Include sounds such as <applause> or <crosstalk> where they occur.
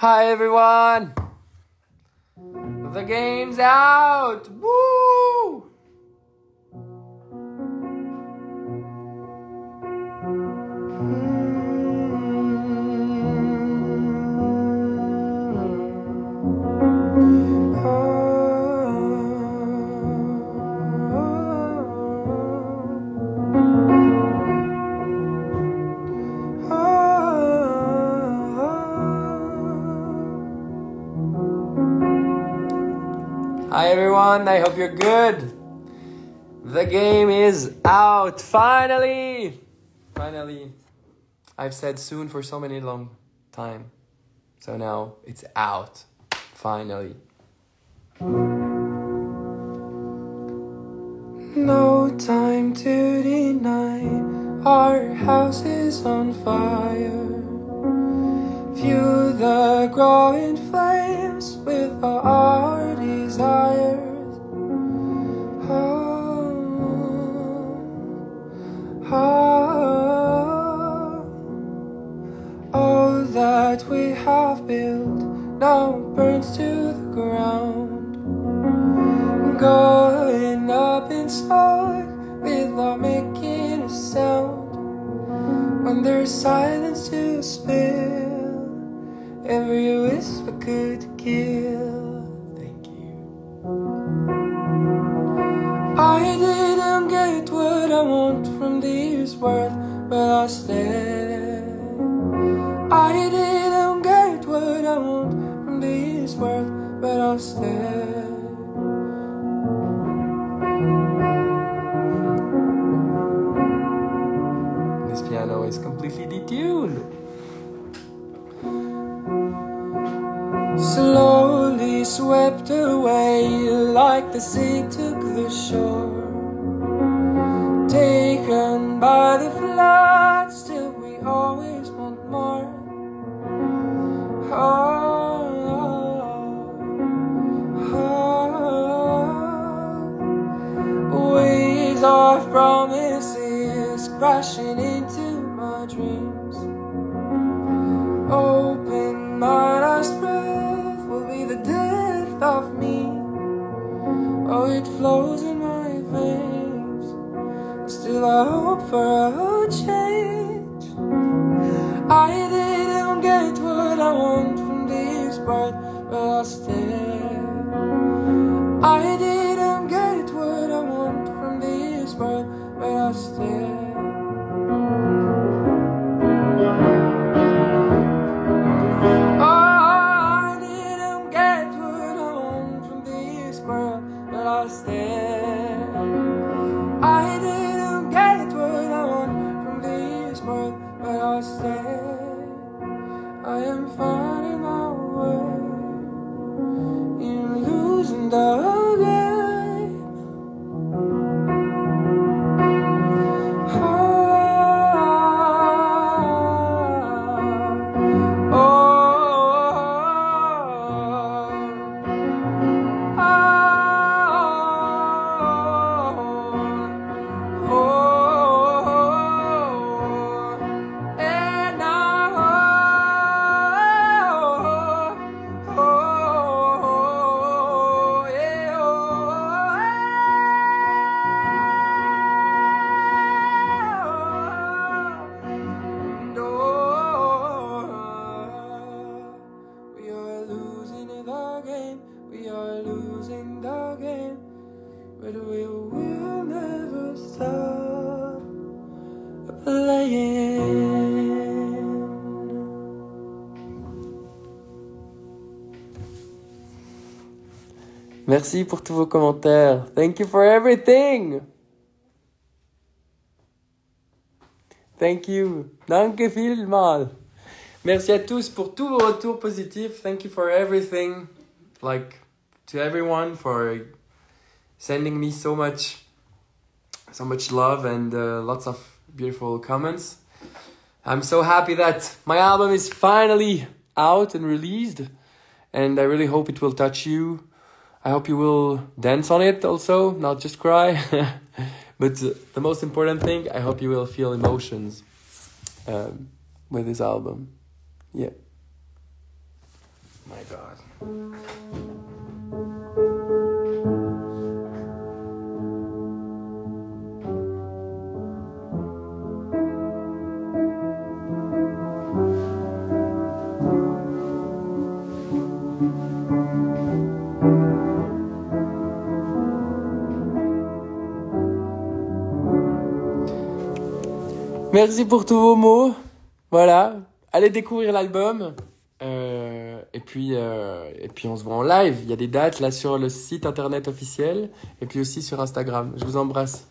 Hi everyone! The game's out! Woo! Hmm. Hi everyone, I hope you're good. The game is out finally. Finally. I've said soon for so many long time. So now it's out. Finally. No time to deny our house is on fire. View the growing flames with our desires. That we have built now burns to the ground. Going up in smoke without making a sound. When there's silence to spill, every whisper could kill. Thank you. I didn't get what I want from this world, but I stay. I didn't get what I want from this world, but I'll stay. This piano is completely detuned. Slowly swept away like the sea took the shore. Of promises crashing into my dreams. Open my last breath will be the death of me. Oh, it flows in my veins. Still, I hope for a change. I didn't get what I want from this but world, but I'll stay. But we will never stop playing. Merci pour tous vos commentaires. Thank you for everything. Thank you. Danke vielmal. Merci à tous pour tous vos retours positifs. Thank you for everything. Like to everyone for sending me so much so much love and uh, lots of beautiful comments. I'm so happy that my album is finally out and released and I really hope it will touch you. I hope you will dance on it also, not just cry. <laughs> but the most important thing, I hope you will feel emotions um, with this album. Yeah. my god. Merci pour tous vos mots. Voilà. Allez découvrir l'album. Euh, et puis euh, et puis on se voit en live. Il y a des dates là sur le site internet officiel et puis aussi sur Instagram. Je vous embrasse.